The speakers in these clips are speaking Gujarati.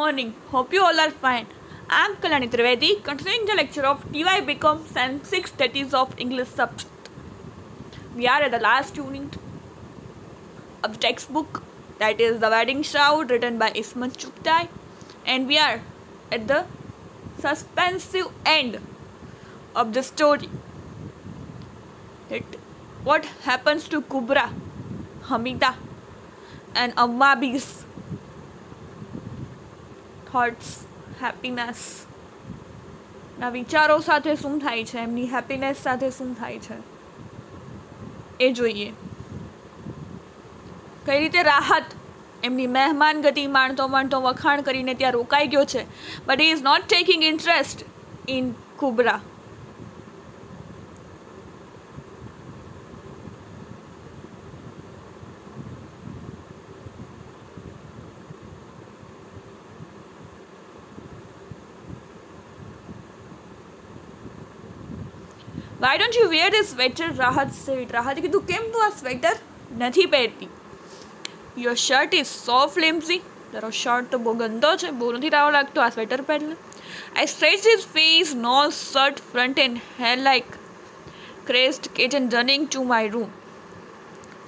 morning. Hope you all are fine. I am Kalani Trivedi, continuing the lecture of TY Becomes and 6 studies of English subject. We are at the last unit of the textbook that is The Wedding Shroud written by Isman Chuktai and we are at the suspensive end of the story. It, what happens to Kubra, Hamida and Amma thoughts happiness ના વિચારો સાથે શું થાય છે એમની હેપીનેસ સાથે શું થાય છે એ જોઈએ કઈ રીતે રાહત એમની મહેમાન ગતિ માણતો માણતો વખાણ કરીને ત્યાં રોકાઈ ગયો છે but is not taking interest in Kubra why don't you wear this sweater Rahat said રાહતે કીધું કેમ તું આ સ્વેટર નથી પહેરતી your shirt is so flimsy તારો શર્ટ તો બહુ ગંદો છે બહુ નથી તારો લાગતો આ સ્વેટર પહેરને I stretch his face no shirt front and hair like crest cat and running to my room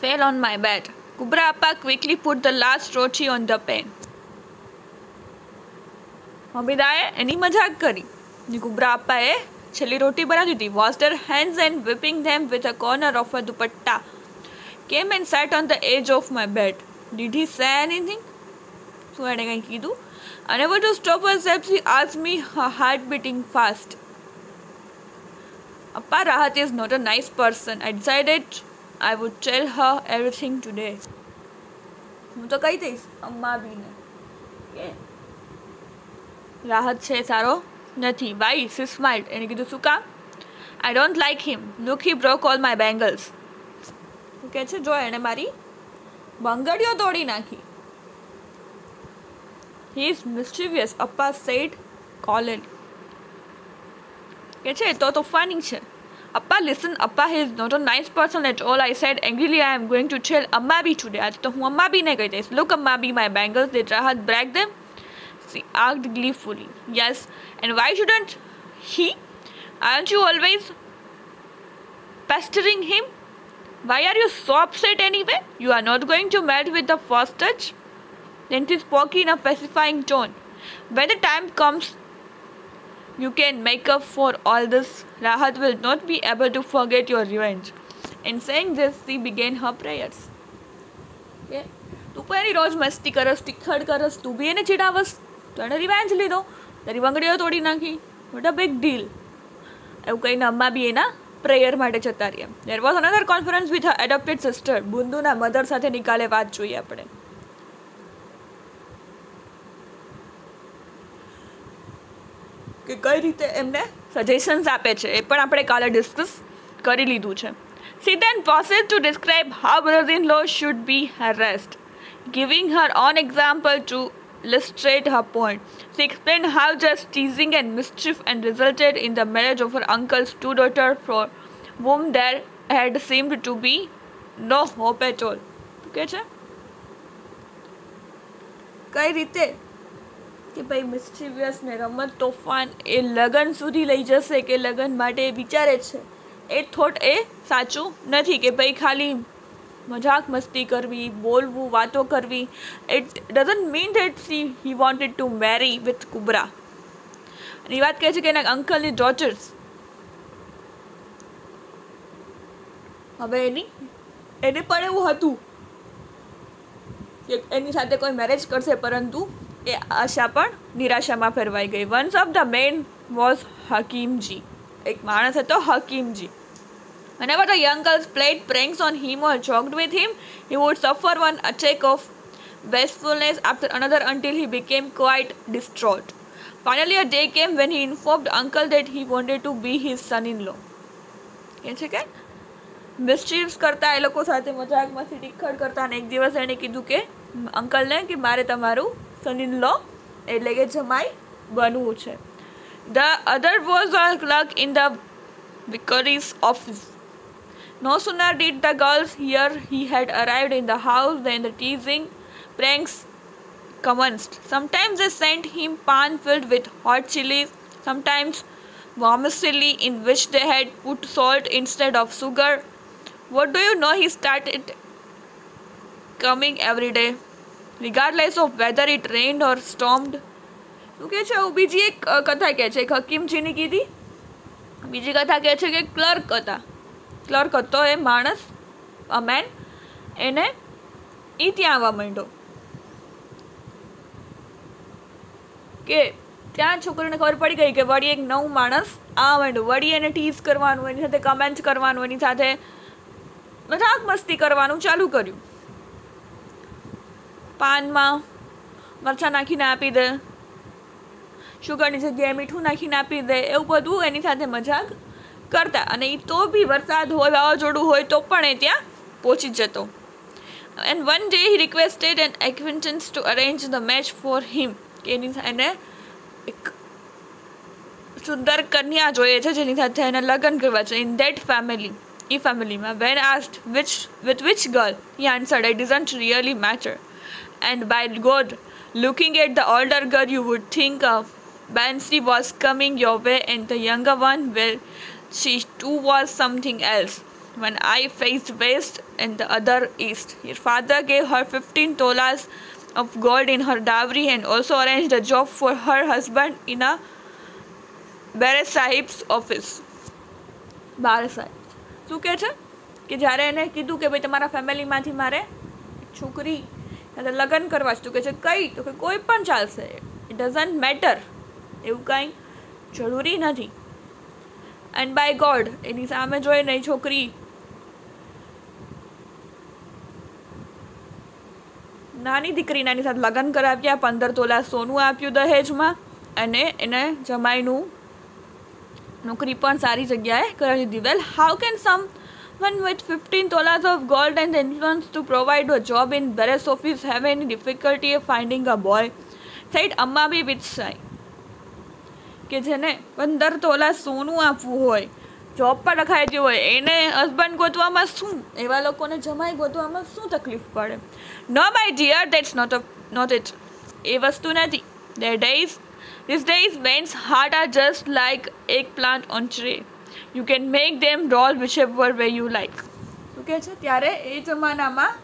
fell on my bed Kubra Appa quickly put the last roti on the pan હમીદાએ એની મજાક કરી ને કુબરા આપાએ छिली रोटी बना दी थी was hands and wiping them with a corner of a dupatta came and sat on the edge of my bed did he say anything so मैंने कहीं की दूँ अनेवर टू स्टॉप हर सेल्फ सी आज me heart beating fast Appa Rahat is not a nice person. I decided I would tell her everything today. હું તો કહી દઈશ અમ્મા બીને કે રાહત છે સારો નથી વાઈ સી સ્માઇલ્ડ એને કીધું શું કામ I don't like him look he broke all my bangles કહે છે જો એણે મારી બંગડીઓ તોડી નાખી he is mischievous Appa said કોલેન કે છે તો તોફાની છે Appa listen Appa he is not a nice person at all I said angrily I am going to tell Amma Bi today આજ તો હું અમ્મા બી ને કહી દઈશ look Amma Bi my bangles they try break them She asked gleefully. Yes, and why shouldn't he? Aren't you always pestering him? Why are you so upset anyway? You are not going to melt with the first touch? Then she spoke in a pacifying tone. When the time comes, you can make up for all this. Rahat will not be able to forget your revenge. In saying this, she began her prayers. Okay? તું પણ એની રોજ મસ્તી કરસ ટીખડ કરસ તું બી એને ચીડાવસ તો એણે રિવેન્જ લીધો તારી વંગડીઓ તોડી નાખી વોટ અ બિગ ડીલ એવું કહીને અમ્મા બી એના પ્રેયર માટે જતા રહીએ there was another conference with adopted sister બુંદુના મધર સાથે નિકાલે વાત જોઈએ આપણે કે કઈ રીતે એમને સજેશન્સ આપે છે એ પણ આપણે કાલે ડિસ્કસ કરી લીધું છે she then process to describe how brother in law should be rest giving her own example to illustrate her point. She explained how just teasing and mischief and resulted in the marriage of her uncle's two daughters for whom there had seemed to be no hope at all કે છે કઈ રીતે કે ભાઈ મિસ્ટ્રીવિયસને રમત તોફાન એ લગ્ન સુધી લઈ જશે કે લગ્ન માટે વિચારે છે એ થોટ એ સાચું નથી કે ભાઈ ખાલી મજાક મસ્તી કરવી બોલવું વાતો કરવી it doesn't mean that she he wanted to marry with Kubra અને એ વાત કહે છે કે એના અંકલની ડોટર્સ હવે એની એને પણ એવું હતું કે એની સાથે કોઈ મેરેજ કરશે પરંતુ એ આશા પણ નિરાશામાં ફેરવાઈ ગઈ ones of the men was Hakimji એક માણસ હતો હકીમજી Whenever the young girls played pranks on him or joked with him, he would suffer one attack of bashfulness after another until he became quite distraught. Finally, a day came when he informed uncle that he wanted to be his son-in-law. કે છે કે મિસ્ચીવ્સ કરતા એ લોકો સાથે મજાકમાંથી ટીખડ કરતા અને એક દિવસ એણે કીધું કે અંકલને કે મારે તમારું સનીન લો એટલે કે જમાઈ બનવું છે the other was a clerk in the vicar's office No sooner did the girls hear he had arrived in the house than the teasing pranks commenced. Sometimes they sent him pan filled with hot chilies, sometimes vermicelli in which they had put salt instead of sugar. What do you know? He started coming every day, regardless of whether it rained or stormed. બીજી એક કથા કહે છે એક હકીમજીની કીધી બીજી કથા કહે છે કે ક્લર્ક હતા ક્લર્ક હતો એ માણસ અ મેન એને એ ત્યાં આવવા માંડ્યો કે ત્યાં છોકરીને ખબર પડી ગઈ કે વળી એક નવું માણસ આવવા માંડ્યો વળી એને ટીઝ કરવાનું એની સાથે કમેન્ટ કરવાનું એની સાથે મજાક મસ્તી કરવાનું ચાલુ કર્યું પાનમાં મરચાં નાખીને આપી દે શુગરની જગ્યાએ મીઠું નાખીને આપી દે એવું બધું એની સાથે મજાક કરતા અને એ તો બી વરસાદ હોય વાવાઝોડું હોય તો પણ એ ત્યાં પહોંચી જતો and one day he requested an acquaintance to arrange the match for him કે એની એને એક સુંદર કન્યા જોઈએ છે જેની સાથે એને લગ્ન કરવા છે ઇન ધેટ ફેમિલી એ ફેમિલીમાં when asked which with which girl he answered I doesn't really matter and by god looking at the older girl you would think fancy was coming your way and the younger one well she too was something else. When I faced west and the other east, her father gave her 15 tolas of gold in her dowry and also arranged a job for her husband in a Bare sahib's office બાર સાહેબ શું કહે છે કે જ્યારે એને કીધું કે ભાઈ તમારા ફેમિલીમાંથી મારે છોકરી એટલે લગ્ન કરવા છે તો કે છે કઈ તો કે કોઈ પણ ચાલશે ઇટ ડઝન્ટ મેટર એવું કાંઈ જરૂરી નથી એન્ડ બાય ગોડ એની સામે જોઈ નહીં છોકરી નાની દીકરીને એની સાથે લગ્ન કરાવ્યા પંદર તોલા સોનું આપ્યું દહેજમાં અને એને જમાઈનું નોકરી પણ સારી જગ્યાએ કરાવી દીધી well how can someone with fifteen tolas of gold and influence to provide a job in બેરેસ office have any difficulty finding a boy set Amma Bi with સાઈ કે જેને પંદર તોલા સોનું આપવું હોય જોબ પર રખાય જે હોય એને હસબન્ડ ગોતવામાં શું એવા લોકોને જમાઈ ગોતવામાં શું તકલીફ પડે no my dear that's not not it એ વસ્તુ નથી the days these days men's heart are just like એક plant on tray you can make them roll which ever way you like શું કહે છે ત્યારે એ જમાનામાં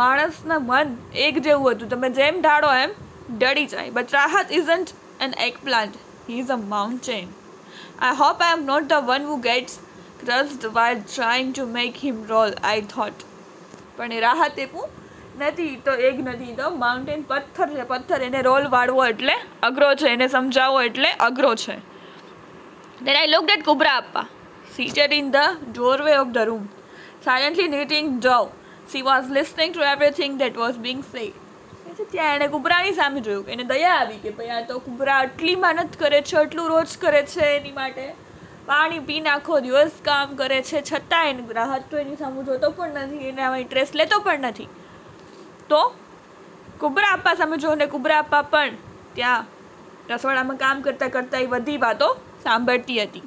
માણસના મન એક જેવું હતું તમે જેમ ઢાળો એમ ડળી જાય but Rahat isn't an eggplant. He's a mountain. I hope I am not the one who gets crushed while trying to make him roll, I thought. પણ એ રાહત એપું નથી તો એગ નથી તો માઉન્ટેન પથ્થર છે પથ્થર એને રોલ વાળવો એટલે અઘરો છે એને સમજાવવો એટલે અઘરો છે then I look at Kubra seated in the doorway of the room, silently knitting jaw. She was listening to everything that was being said. તો ત્યાં એણે કુબરાની સામે જોયું કે એને દયા આવી કે ભાઈ આ તો કુબરા આટલી મહેનત કરે છે આટલું રોજ કરે છે એની માટે પાણી પી નાખો દિવસ કામ કરે છે છતાં એને ગ્રાહક તો એની સામે જોતો પણ નથી એને એનામાં ઇન્ટરેસ્ટ લેતો પણ નથી તો કુબરા આપવા સામે ને કુબરા આપવા પણ ત્યાં રસોડામાં કામ કરતાં કરતાં એ બધી વાતો સાંભળતી હતી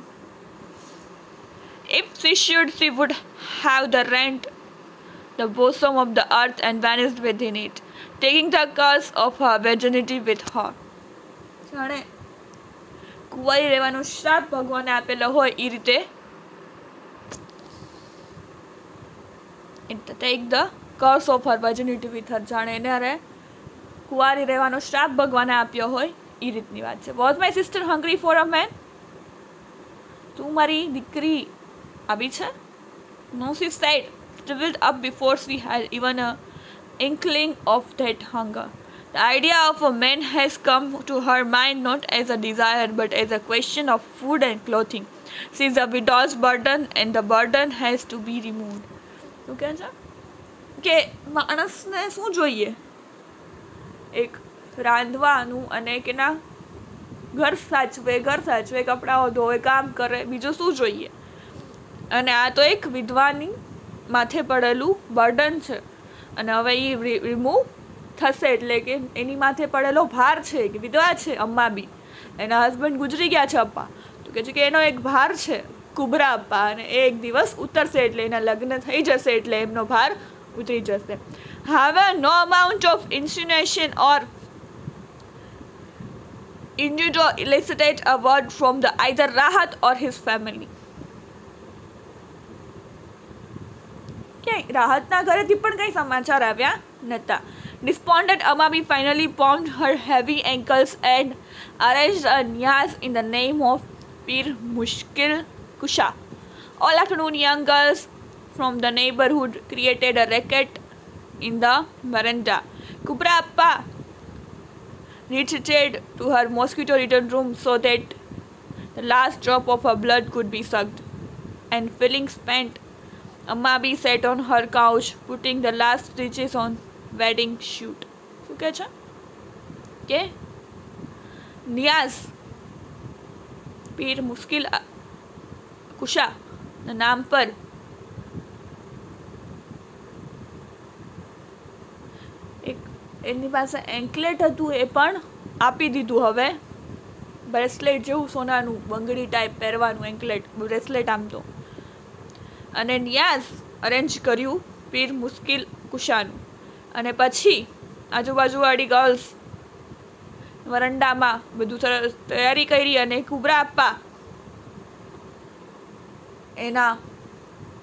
if she should she would have the rent the bosom of the earth and vanished with in it taking the curse of her virginity with her જાણે કુંવારી રહેવાનો શ્રાપ ભગવાને આપેલો હોય એ રીતે take the curse of her virginity with her જાણે એને અરે કુંવારી રહેવાનો શ્રાપ ભગવાને આપ્યો હોય એ રીતની વાત છે was my sister hungry for a man તું મારી દીકરી આવી છે no she side વિલ્ડ up before she had even a inkling of that hunger. The idea of a man has come to her mind not as a desire but as a question of food and clothing. She is a widow's burden and the burden has to be removed. શું કહે છે કે માણસને શું જોઈએ એક રાંધવાનું અને એક એના ઘર સાચવે ઘર સાચવે કપડાઓ ધોવે કામ કરે બીજું શું જોઈએ અને આ તો એક વિધવાની માથે પડેલું બર્ડન છે અને હવે એ રિમૂવ થશે એટલે કે એની માથે પડેલો ભાર છે કે વિધવા છે અમ્મા બી એના હસબન્ડ ગુજરી ગયા છે અપ્પા તો કહે છે કે એનો એક ભાર છે કુબરા અપ્પા અને એ એક દિવસ ઉતરશે એટલે એના લગ્ન થઈ જશે એટલે એમનો ભાર ઉતરી જશે however no amount of insinuation or individual elicited a word from the either Rahat or his family ક્યાંય રાહતના ઘરેથી પણ કંઈ સમાચાર આવ્યા નહોતા despondent અમાબી finally પોમ્ડ her heavy એન્કલ્સ and arrange a ન્યાસ in the name of Pir Mushkil Kusha all afternoon young girls from the neighbourhood created a racket in the veranda Kubra Appa retreated to her mosquito ridden room so that the last drop of her blood could be sucked, and feeling spent Amabi sat on her couch putting the last stitches on wedding suit શું કહે છે કે નિયાઝ પીર મુશ્કિલ કુશા નામ પર એક એની પાસે એન્કલેટ હતું એ પણ આપી દીધું હવે બ્રેસલેટ જેવું સોનાનું બંગડી ટાઈપ પહેરવાનું એન્કલેટ બ્રેસલેટ આમ તો અને ન્યાઝ અરેન્જ કર્યું પીર મુશ્કિલ કુશાનું અને પછી આજુબાજુવાળી ગર્લ્સ વરંડામાં બધું સરસ તૈયારી કરી અને કુબરા આપવા એના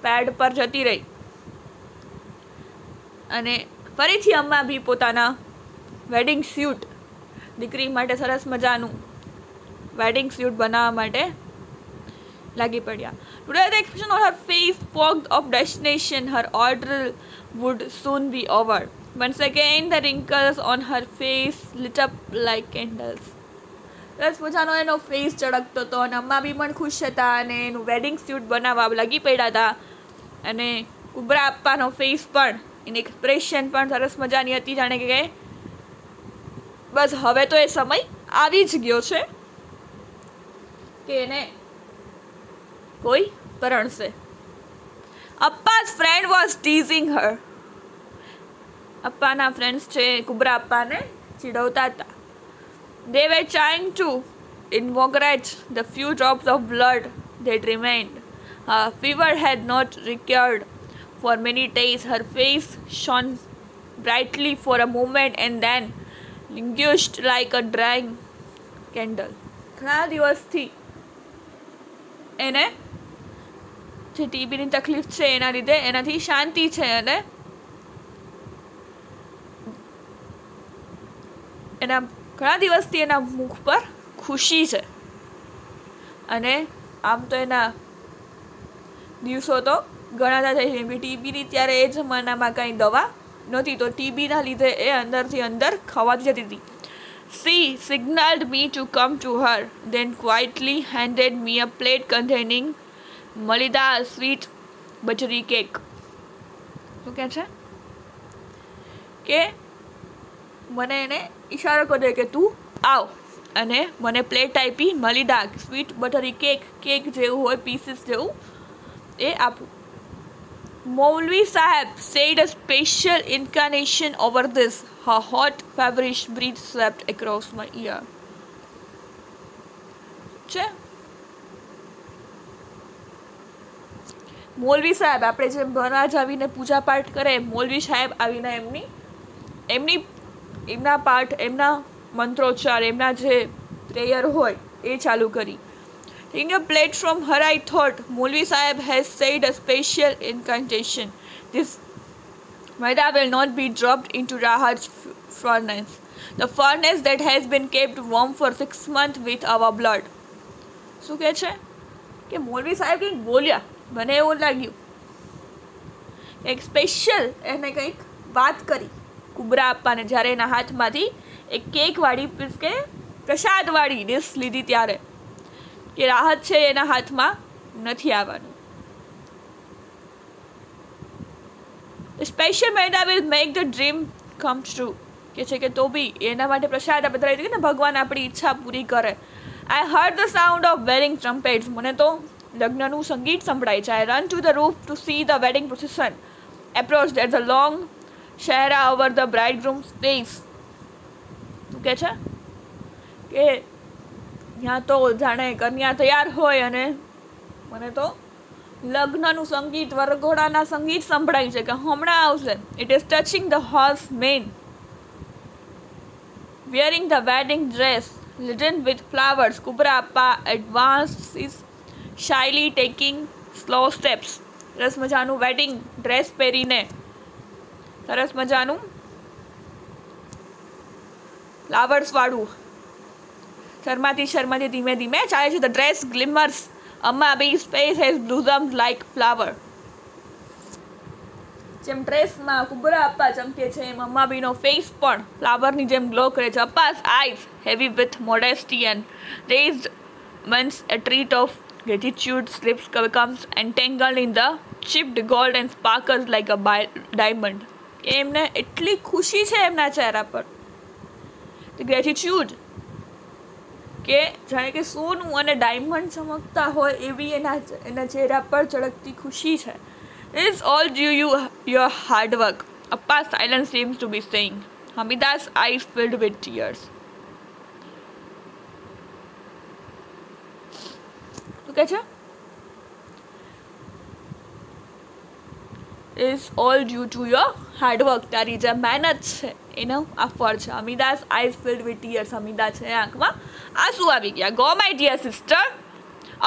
પેડ પર જતી રહી અને ફરીથી અમ્મા બી પોતાના વેડિંગ સ્યુટ દીકરી માટે સરસ મજાનું વેડિંગ સ્યુટ બનાવવા માટે લાગી પડ્યા today the expression on her face fog of destination her order would soon be over once again the wrinkles on her face lit up up like candles રસ પૂજાનો એનો ફેસ ચળકતો હતો અને અમ્મા બી પણ ખુશ હતા અને એનું વેડિંગ સ્યુટ બનાવવા લાગી પડ્યા હતા અને કુબરા આપવાનો ફેસ પણ એને એક્સપ્રેશન પણ સરસ મજાની હતી જાણે કે બસ હવે તો એ સમય આવી જ ગયો છે કે એને કોઈ પરણશે Appa's friend was teasing her અપ્પાના ફ્રેન્ડ્સ છે કુબરા અપ્પાને ચીડવતા હતા they were trying to invigorate the few drops of blood that remained fever had not recurred for many days her face shone brightly for a moment and then languished like a drawing candle ઘણા દિવસથી એને જે ટીબીની તકલીફ છે એના લીધે એનાથી શાંતિ છે અને એના ઘણા દિવસથી એના મુખ પર ખુશી છે અને આમ તો એના દિવસો તો ઘણા થાય જેમ ટીબીની ત્યારે એ જમાનામાં કાંઈ દવા નહોતી તો ટીબીના લીધે એ અંદરથી અંદર ખવાતી જતી હતી she signaled me to come to her, then quietly handed me a plate containing malida sweet બજરી cake શું કહે છે કે મને એને ઇશારો કર્યો કે તું આવ અને મને પ્લેટ આપી malida sweet buttery cake cake જેવું હોય પીસીસ જેવું એ આપું મૌલવી સાહેબ said a special incarnation over this હ hot feverish breath swept across my ear. Че? Maulvi સાહેબ આપણે જેમ વનરાજ આવીને પૂજાપાઠ કરે મોલવી સાહેબ આવીને એમની એમની એમના પાઠ એમના મંત્રોચ્ચાર એમના જે પ્રેયર હોય એ ચાલુ કરી In a platform, her I thought Molvi Sahib has said a special incantation. This Maida will not be dropped into Rahaj furnace, the furnace that has been kept warm for six months with our blood. શું કહે છે કે મોલવી સાહેબ કંઈક બોલ્યા મને એવું લાગ્યું એક સ્પેશિયલ એને કંઈક વાત કરી કુબરા આપવાને જ્યારે એના હાથમાંથી એક કેકવાળી મીન્સ કે પ્રસાદવાળી ડીશ લીધી ત્યારે કે રાહત છે એના હાથમાં નથી આવવાનું special malida will make the dream come true કે છે કે તો બી એના માટે પ્રસાદ આપણે રહી કે ને ભગવાન આપણી ઈચ્છા પૂરી કરે I heard the sound of blaring trumpets મને તો લગ્નનું સંગીત સંભળાય છે I ran to the roof to see the wedding procession approach at the long sehra over the bride groom space શું કહે છે કે ત્યાં તો જાણે કન્યા તૈયાર હોય અને મને તો લગ્નનું સંગીત વરઘોડાના સંગીત સંભળાય છે કે હમણાં આવશે it is touching the horse man wearing the wedding dress laden with flowers કુબરા પા advances shyly taking slow steps સરસ મજાનું વેડિંગ ડ્રેસ પહેરીને સરસ મજાનું ફ્લાવર્સવાળું શર્માથી શર્માથી ધીમે ધીમે ચાલે છે the dress glimmers Amma Bi space has blossom like flower જેમ ડ્રેસમાં કુબરા અપ્પા ચમકે છે એમ અમ્માબીનો ફેસ પણ ફ્લાવરની જેમ ગ્લો કરે છે Appa's eyes heavy with modesty and raised means a treat of Gratitude slips becomes entangled in the chipped gold and sparkles like a diamond. એમને એટલી ખુશી છે એમના ચહેરા પર ગ્રેટિટ્યુડ કે જાણે કે સોનું અને ડાયમંડ ચમકતા હોય એવી એના એના ચહેરા પર ચળકતી ખુશી છે is all due you your hard work Appa silence seems to be saying Hamida's I filled with tears શું કહે છે is all due to your hard work તારી જે મહેનત છે એનો આ ફળ છે અમિદાસ આઈઝ ફિલ્ડ વિથ ટીયર્સ અમિદા છે આંખમાં આંસુ આવી ગયા go my dear sister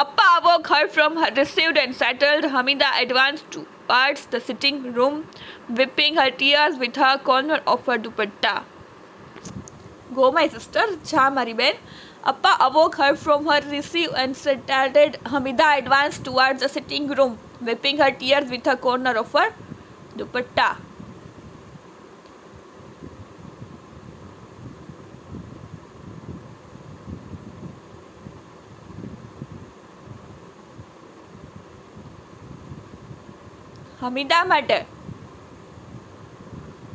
Appa આવો ઘર from received and settled Hamida advance to parts the sitting room wiping her tears with her corner of her dupatta go my sister જા મારી બેન Appa awoke her from her receive and started. Hamida advanced towards the sitting room, wiping her tears with a corner of her dupatta. Hamida માટે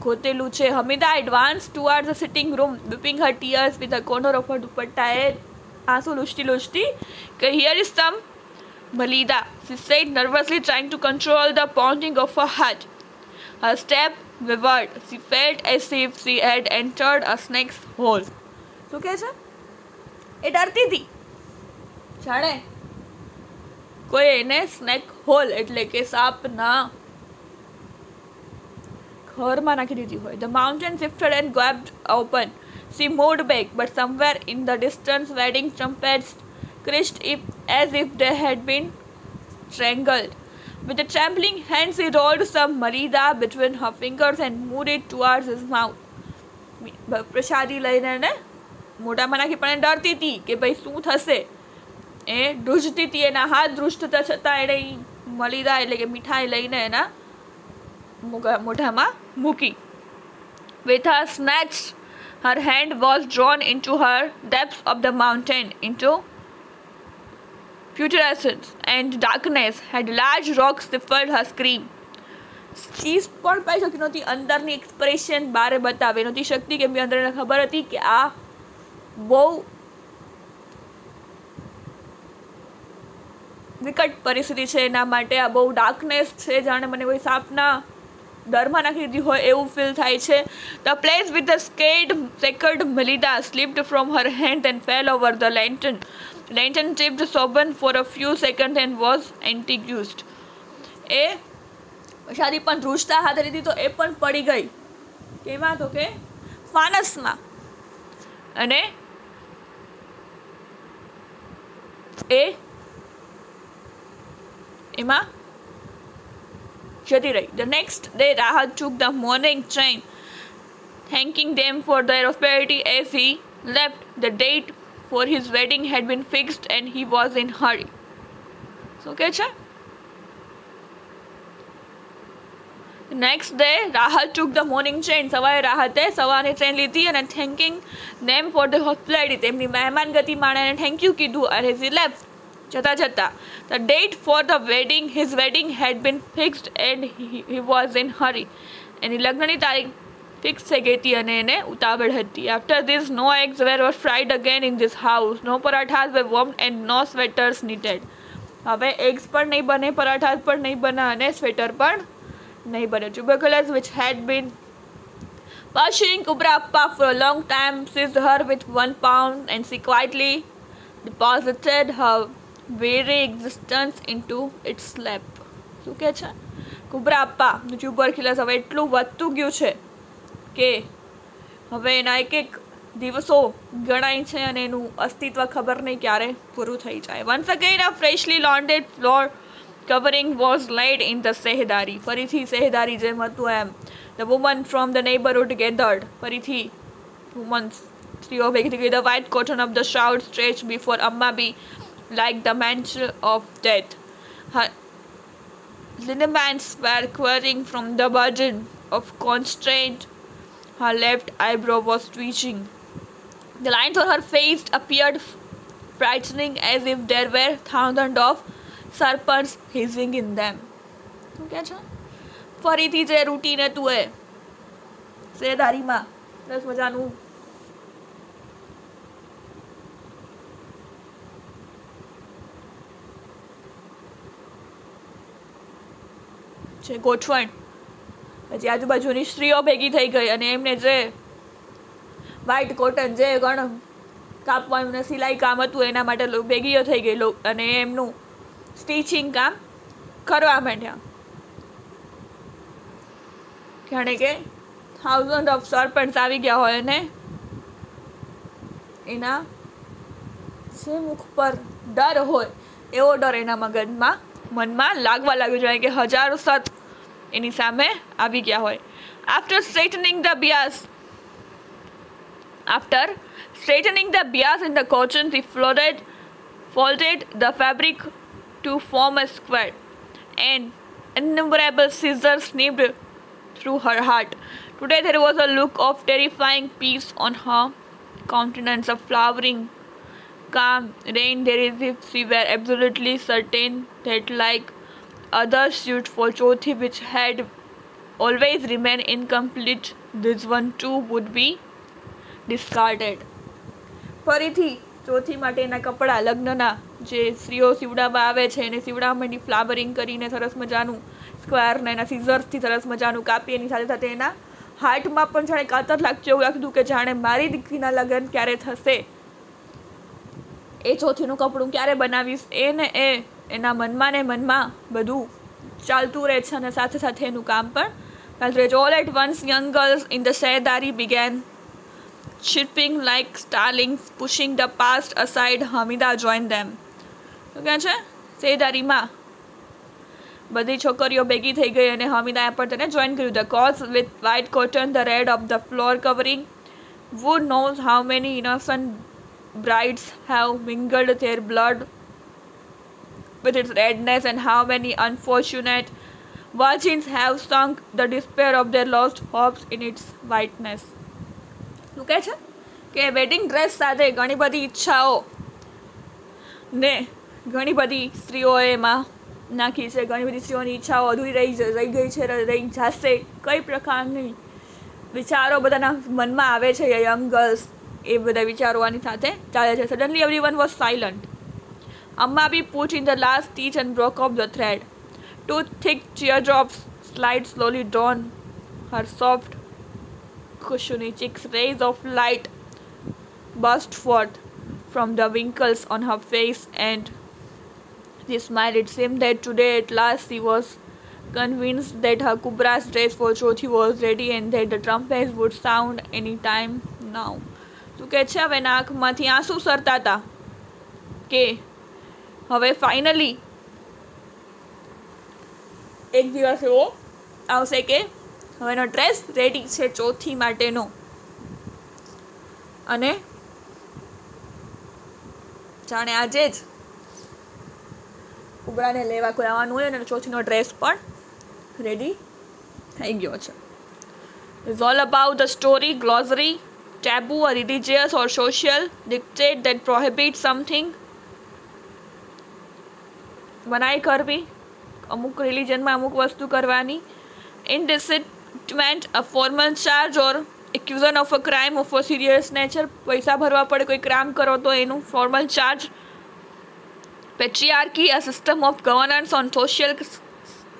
ગોતેલું છે Hamida advance two R the sitting room wiping her tears with a corner of her એ આંસુ લૂછતી લૂછતી કે here is some malida she said nervously trying to control the pounding of a heart Her step wavered. She felt as if she had entered a snake's hole. શું કહે છે એ ડરતી હતી જાણે કોઈ એને સ્નેક હોલ એટલે કે સાપ ના મોડા મનાકી દીધી હોય the mountain shifted and gaped open she moved back but somewhere in the distance raiding trumpets Christ if as if the had been strangled with the trembling hands he rolled some malida between her fingers and moved towards his mouth પ્રશાડી લઈને ના મોડા મનાકી પણ ડરતી હતી કે ભઈ શું થશે એ ડુજતીતી એના હાથ દૃષ્ટતા છતા એડી મલીદા એટલે કે મીઠાઈ લઈને એના મોઢામાં મૂકી with her snatched her hand was drawn into her depths of the mountain into putrescence and darkness had large rocks stifled her scream ચીઝ પણ પાઈ શકી નહોતી અંદરની એક્સપ્રેશન બહાર બતાવે નહોતી શક્તિ કેમ કે અંદર એને ખબર હતી કે આ બહુ વિકટ પરિસ્થિતિ છે એના માટે આ બહુ ડાર્કનેસ છે જાણે મને કોઈ સાપના ડરમાં નાખી દીધી હોય એવું ફીલ થાય છે the place with the scared sacred malida slipped from her hand and fell over the lantern lantern tipped સોબન for a few second and was extinguished એ શાદી પણ ધ્રુજતા હાથ લીધી તો એ પણ પડી ગઈ કેવા તો કે ફાનસમાં અને એ એમાં The next day, Rahul took the morning train, thanking them for their hospitality. as he left. The date for his wedding had been fixed and he was in hurry. So, okay, cha? next day, Rahul took the morning train. Savai Rahul te, Savani train liti and thanking them for the hospitality. They mehman gati maana and thank you ki do as he left. જતાં જતાં the date for the wedding his wedding had been fixed and he was in hurry એની લગ્નની તારીખ ફિક્સ થઈ ગઈ હતી અને એને ઉતાવળ હતી after this no eggs were were fried again in this house no parathas were warm and no sweaters knitted હવે એગ્સ પણ નહીં બને પરાઠાઝ પણ નહીં બને અને સ્વેટર પણ નહીં બને ચુબેકલસ which had been Pursuing Kubra Appa for a long time seized her with one pound and she quietly deposited વેરે existence into it slap શું કહે છે કુબરાપ્પા ટ્યુબરક્યુલસ હવે એટલું વધતું ગયું છે કે હવે એના એક એક દિવસો ગણાય છે અને એનું અસ્તિત્વ ખબર નહીં ક્યારે પૂરું થઈ જાય once again a freshly laundered floor covering was laid in the sehdari ફરીથી સેહદારી જેમ હતું એમ the woman from the neighbourhood gathered ફરીથી વુમન્સ સ્ત્રીઓ ભેગી થઈ ગઈ the white cotton of the shroud stretch before Amma Bi like the mantle of death. Her lineaments were quivering from the burden of constraint. Her left eyebrow was twitching. The lines on her face appeared frightening as if there were thousands of serpents hissing in them. क्या routine, ફરીથી જે રૂટીન હતું એ સે દારીમાં દસ મજાનું છે ગોઠવણ પછી આજુબાજુની સ્ત્રીઓ ભેગી થઈ ગઈ અને એમને જે વ્હાઇટ કોટન જે ગણ કાપવાનું ને સિલાઈ કામ હતું એના માટે ભેગીઓ થઈ ગઈ અને એમનું સ્ટિચિંગ કામ કરવા માંડ્યા જાણે કે થાઉઝન્ડ ઓફ સરપંચ આવી ગયા હોય અને એના જે મુખ પર ડર હોય એવો ડર એના મગજમાં મનમાં લાગવા લાગ્યું જાણે કે હજારો સત એની સામે આવી ગયા હોય after straightening the bias After straightening the bias in the cotton, he folded the fabric to form a square, and innumerable scissors snipped through her heart. Today there was a look of terrifying peace on her countenance, of flowering calm reign there is if she were absolutely certain that like other suit for Chothi which had always remained incomplete this one too would be discarded ફરીથી ચોથી માટેના કપડાં લગ્નના જે સ્ત્રીઓ સીવડાવવા આવે છે એને સીવડાવવા માંડી ફ્લાવરિંગ કરીને સરસ મજાનું સ્ક્વેરના એના સીઝર્સથી સરસ મજાનું કાપી એની સાથે સાથે એના હાર્ટમાં પણ જાણે કાતર લાગતું એવું લાગતું હતું કે જાણે મારી દીકરીના લગ્ન ક્યારે થશે એ ચોથીનું કપડું ક્યારે બનાવીશ એને એ એના મનમાં ને મનમાં બધું ચાલતું રહે છે અને સાથે સાથે એનું કામ પણ ચાલતું રહે છે all at once young girls in the sehdari began chirping like starling pushing the past aside Hamida join them શું કહે છે સેદારીમાં બધી છોકરીઓ ભેગી થઈ ગઈ અને હમીદાએ પણ તેને જોઈન કર્યું the gauze with white cotton the red of the floor covering would knows how many innocent brides have mingled their blood with its redness, and how many unfortunate virgins have sunk the despair of their lost hopes in its whiteness. શું કહે છે કે વેડિંગ ડ્રેસ સાથે ઘણી બધી ઈચ્છાઓ ને ઘણી બધી સ્ત્રીઓએ એમાં નાખી છે ઘણી બધી સ્ત્રીઓની ઈચ્છાઓ અધૂરી રહી રહી ગઈ છે રહી જશે કઈ પ્રકારની વિચારો બધાના મનમાં આવે છે યંગ ગર્લ્સ એ બધા વિચારવાની સાથે ચાલે છે suddenly every one was silent Amma Bi પૂછ in the last stitch and broke off the her soft cushiony cheeks rays of light burst forth from the wrinkles on her face and she smiled it seemed that today at last she was convinced that her kubra's dress for Chothi was ready and that the trumpets would sound any time now તું કે છે હવે નાકમાંથી આંસુ સરતા હતા કે હવે ફાઇનલી એક દિવસ એવો આવશે કે હવેનો ડ્રેસ રેડી છે ચોથી માટેનો અને જાણે આજે જ ઉગડાને લેવા કોઈ આવવાનું હોય અને ચોથીનો ડ્રેસ પણ રેડી થઈ ગયો છે is all about the story glossary taboo or religious or social dictate that prohibits something મનાઈ કરવી અમુક રિલિજનમાં અમુક વસ્તુ કરવાની indictment a formal charge or accusation of a crime of a serious nature પૈસા ભરવા પડે કોઈ ક્રાઇમ કરો તો એનું formal charge patriarchy a system of governance on social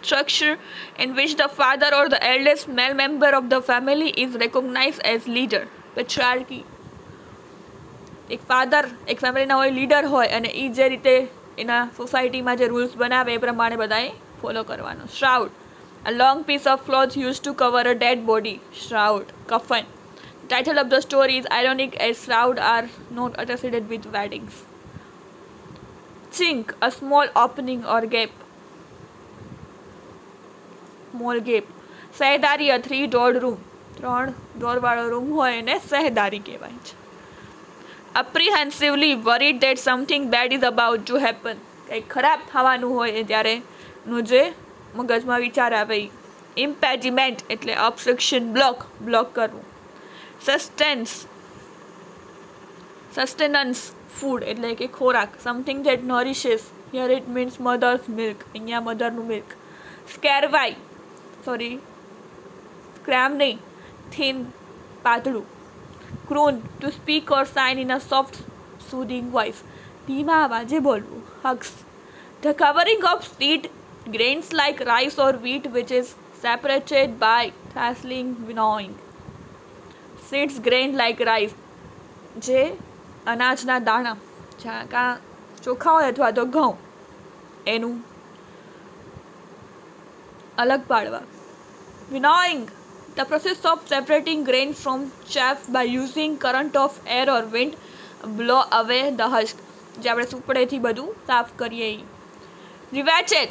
structure in which the father or the eldest male member of the family is recognized as leader patriarchy એક ફાધર એક ફેમિલીના હોય લીડર હોય અને એ જે રીતે એના સોસાયટીમાં જે રૂલ્સ બનાવે એ પ્રમાણે બધાએ ફોલો કરવાનો shroud a long piece of cloth use to cover a dead body shroud કફન title of the story is ironic as shroud are not associated with weddings chink, a small opening or gap. Small gap sehdari three દોઢ રૂમ ત્રણ ડોરવાળો રૂમ હોય એને સહેદારી કહેવાય છે apprehensively worried that something bad is about to happen કંઈક ખરાબ થવાનું હોય ત્યારે નું જે મગજમાં વિચાર આવે ઇમ્પેજિમેન્ટ એટલે ઓબ્સ્ટ્રક્શન બ્લોક બ્લોક કરવું સસ્ટેન્સ સસ્ટેનન્સ ફૂડ એટલે કે ખોરાક something that nourishes here it means mother's milk અહીંયા મધરનું મિલ્ક સ્કેરવાઈ સોરી ક્રેમ નહીં થિન પાતળું croon to speak or sing in a soft soothing voice ધીમા અવાજે બોલવું husks the covering of sweet grains like rice or wheat which is separated by tasseling winnowing seeds grain like rice જે અનાજના દાણા જ્યાં કાં ચોખા હોય અથવા તો ઘઉં એનું અલગ પાડવા winnowing the process of separating grain from chaff by using current of air or wind blow away the husk જે આપણે સુપડેથી બધું સાફ કરીએ rivet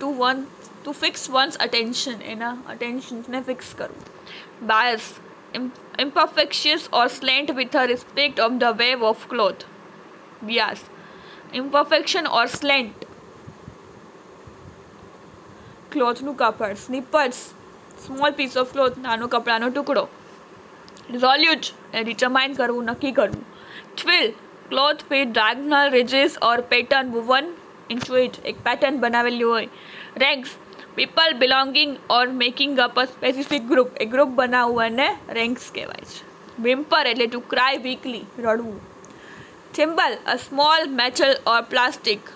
to one to fix one's attention એના અટેન્શનને ફિક્સ કરવું bias imperfections or slant with a respect of the wave of cloth. Bias. Imperfection or slant. Cloth nu kapad. Snippets. Small piece of cloth નાનો કપડાનો ટુકડો રિઝોલ્યુટ એ ડિટરમાઇન કરવું નક્કી કરવું twill cloth with diagonal ridges or pattern woven into it એક પેટર્ન બનાવેલી હોય ranks people belonging or making up a specific group એ ગ્રુપ બનાવવું એને રેન્ક્સ કહેવાય છે વિમ્પર એટલે ટુ ક્રાય વીકલી રડવું thimble a small metal or plastic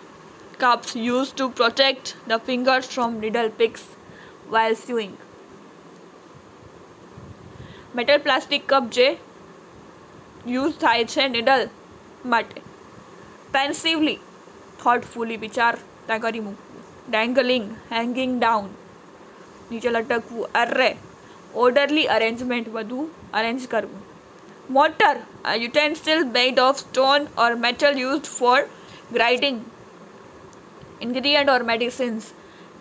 cups use to protect the fingers from needle pricks while sewing. Metal plastic cup જે યુઝ થાય છે નિડલ માટે પેન્સિવલી થોટફુલી ત્યાં કરી મૂકવું ડેંગલિંગ હેંગિંગ ડાઉન નીચે લટકવું અરે ઓર્ડરલી અરેન્જમેન્ટ બધું અરેન્જ કરવું mortar utensil made of stone or metal used for grinding ingredient or medicines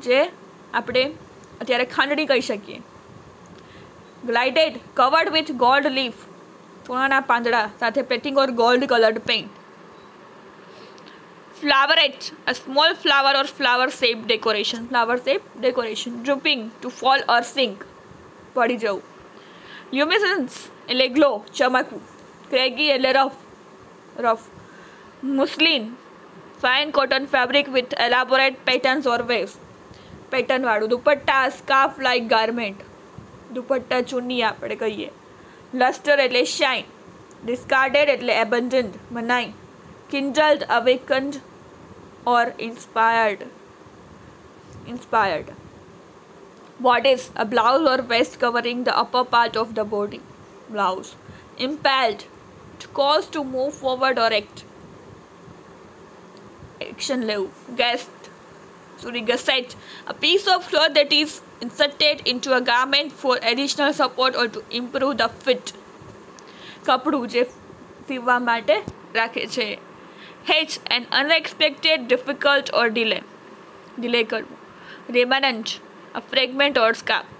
જે આપણે અત્યારે ખાંડણી કહી શકીએ gilded covered with gold leaf થોડાના પાંદડા સાથે plating or gold coloured paint floweret a small flower or flower shape decoration flower shape decoration drooping to fall or sink પડી જવું લ્યુમિસન્સ એટલે ગ્લો ચમકવું ક્રેગી એટલે rough rough muslin fine cotton fabric with elaborate patterns or weaves પેટર્નવાળું dupatta scarf like garment dupatta ચુન્ની આપણે કહીએ લસ્ટર એટલે શાઇન ડિસ્કાર્ડેડ એટલે એબન્ડન્ડ મનાઈ kindled awakened or inspired inspired what is a blouse or waste covering the upper part of the body blouse impelled to cause to move forward or act action level guest sorry gusset a piece of cloth that is inserted into a garment for additional support or to improve the fit કપડું જે સીવવા માટે રાખે છે hitch an unexpected difficult or delay delay કરવું રેમાનંજ અ ફ્રેગમેન્ટ ઓર સ્કાપ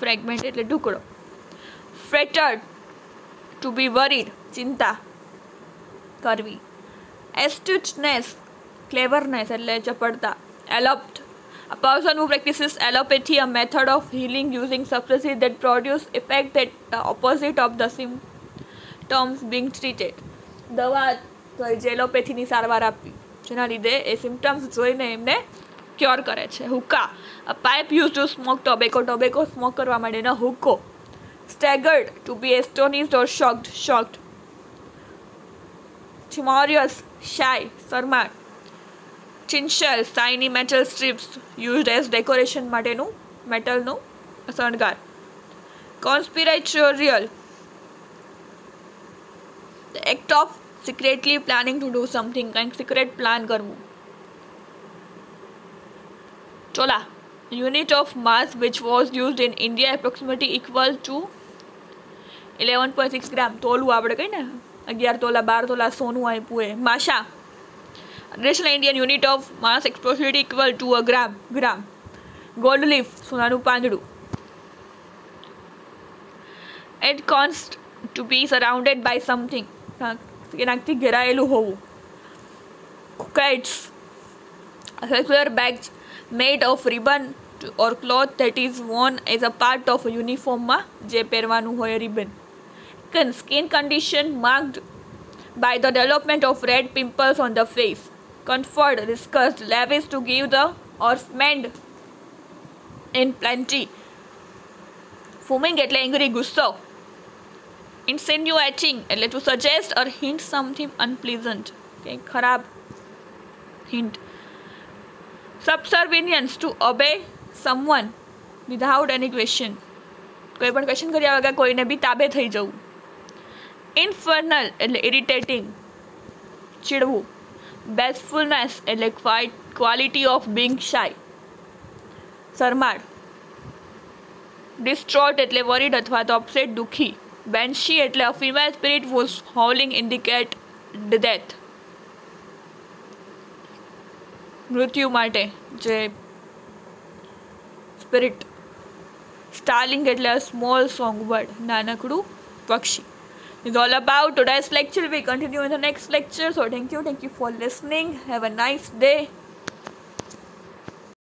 ફ્રેગમેન્ટ એટલે ટુકડો ફ્રેટર્ડ ટુ બી વરીડ ચિંતા કરવી એસ્ટ્યુટનેસ ક્લેવરનેસ એટલે ચપળતા એલોપ્ટ A person who practices allopathy, a method of healing using substances that produce effect that the opposite of the symptoms being treated. દવા જે એલોપેથીની સારવાર આપવી જેના લીધે એ સિમ્ટમ્સ જોઈને એમને ક્યોર કરે છે હુક્કા pipe use to smoke tobacco tobacco smoke કરવા માટેનો હુક્કો staggered to be astonished or shocked shocked ચિમોરિયસ shy શરમાટ tinsels shiny metal strips used as decoration માટેનું મેટલનું શણગાર conspiratorial act of secretly planning to do something કંઈક સિક્રેટ પ્લાન કરવું tola unit of mass which was used in India approximately equal to eleven point six gram તોલું આપણે કહીને અગિયાર તોલા બાર તોલા સોનું આપ્યું એ Masha National Indian unit of mass explosivity equal to a gram. Gram. Gold leaf. Sunanu Pandu. It const to be surrounded by something. ಏನಕ್ಕೆ ಗೆರಾಯಲು ಹೋವು kites. A circular badge made of ribbon or cloth that is worn as a part of a uniform Je જે પહેરવાનું ribbon. Skin condition marked by the development of red pimples on the face. comfort, discussed, lavish to give the orphaned in plenty. Fuming એટલે એંગ્રી ગુસ્સો ઇન્સિન્યુએટિંગ એટલે to suggest or hint something unpleasant કંઈક ખરાબ hint subservience to obey someone without any question કોઈ પણ ક્વેશ્ચન કર્યા વગર કોઈને બી તાબે થઈ જવું ઇન્ફર્નલ એટલે ઇરિટેટિંગ ચીડવું બેસ્ટફુલનેસ એટલે quite quality of being shy શરમાળ ડિસ્ટ્રોટ એટલે વરીડ અથવા તો અપસેટ દુઃખી બેન્શી એટલે a female spirit was howling indicate death મૃત્યુ માટે જે સ્પિરિટ સ્ટાર્લિંગ એટલે સ્મોલ સોંગ વર્ડ નાનકડું પક્ષી is all about. Today's lecture we continue in the next lecture. So thank you, thank you for listening. Have a nice day.